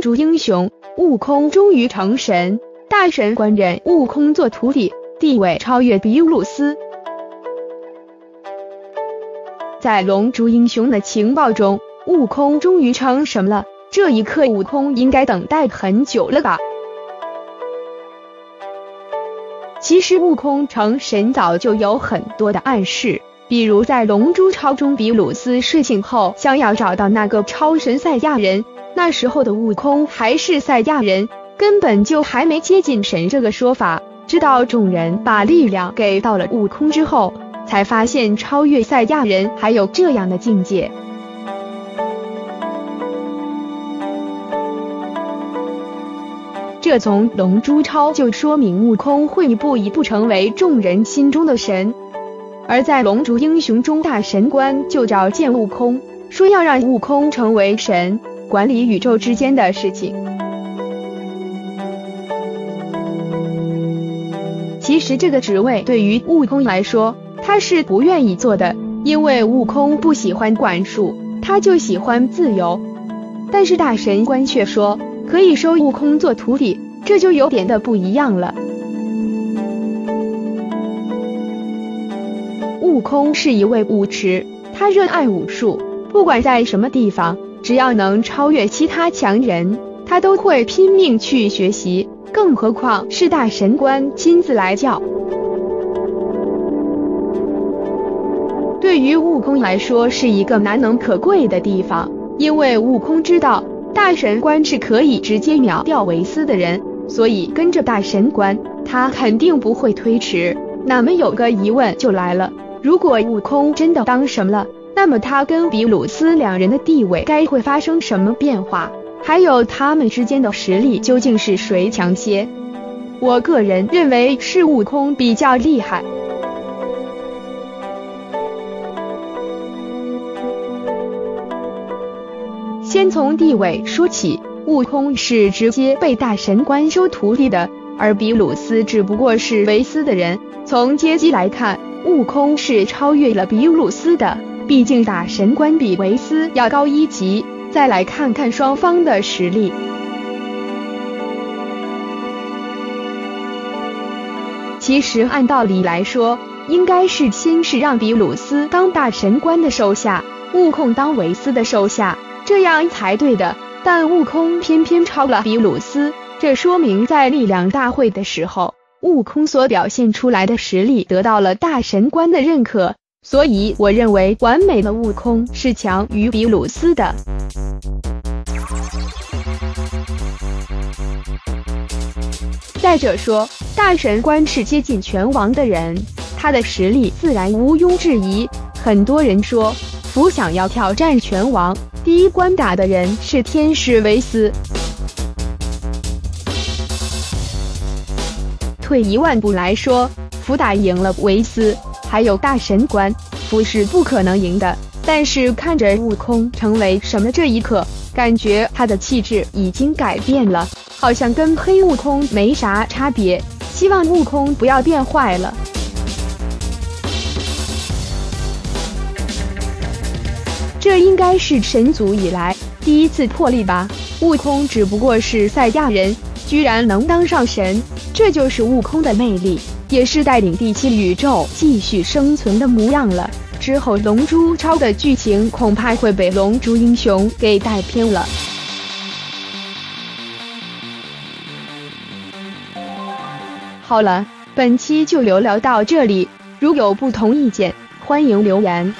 龙族英雄，悟空终于成神，大神官认悟空做徒弟，地位超越比鲁斯。在龙珠英雄的情报中，悟空终于成神了。这一刻，悟空应该等待很久了吧？其实，悟空成神早就有很多的暗示，比如在龙珠超中，比鲁斯睡醒后想要找到那个超神赛亚人，那时候的悟空还是赛亚人，根本就还没接近神这个说法。直到众人把力量给到了悟空之后。才发现超越赛亚人还有这样的境界。这从龙珠超就说明悟空会一步一步成为众人心中的神。而在龙族英雄中，大神官就召见悟空，说要让悟空成为神，管理宇宙之间的事情。其实这个职位对于悟空来说，他是不愿意做的，因为悟空不喜欢管束，他就喜欢自由。但是大神官却说可以收悟空做徒弟，这就有点的不一样了。悟空是一位武痴，他热爱武术，不管在什么地方，只要能超越其他强人，他都会拼命去学习。更何况是大神官亲自来教。对于悟空来说是一个难能可贵的地方，因为悟空知道大神官是可以直接秒掉维斯的人，所以跟着大神官，他肯定不会推迟。那么有个疑问就来了，如果悟空真的当神了，那么他跟比鲁斯两人的地位该会发生什么变化？还有他们之间的实力究竟是谁强些？我个人认为是悟空比较厉害。先从地位说起，悟空是直接被大神官收徒弟的，而比鲁斯只不过是维斯的人。从阶级来看，悟空是超越了比鲁斯的，毕竟大神官比维斯要高一级。再来看看双方的实力，其实按道理来说，应该是先是让比鲁斯当大神官的手下，悟空当维斯的手下。这样才对的，但悟空偏偏超了比鲁斯，这说明在力量大会的时候，悟空所表现出来的实力得到了大神官的认可，所以我认为完美的悟空是强于比鲁斯的。再者说，大神官是接近拳王的人，他的实力自然毋庸置疑。很多人说，福想要挑战拳王。第一关打的人是天使维斯。退一万步来说，福打赢了维斯，还有大神官，福是不可能赢的。但是看着悟空成为什么这一刻，感觉他的气质已经改变了，好像跟黑悟空没啥差别。希望悟空不要变坏了。这应该是神族以来第一次破例吧？悟空只不过是赛亚人，居然能当上神，这就是悟空的魅力，也是带领第七宇宙继续生存的模样了。之后龙珠超的剧情恐怕会被龙珠英雄给带偏了。好了，本期就聊聊到这里，如有不同意见，欢迎留言。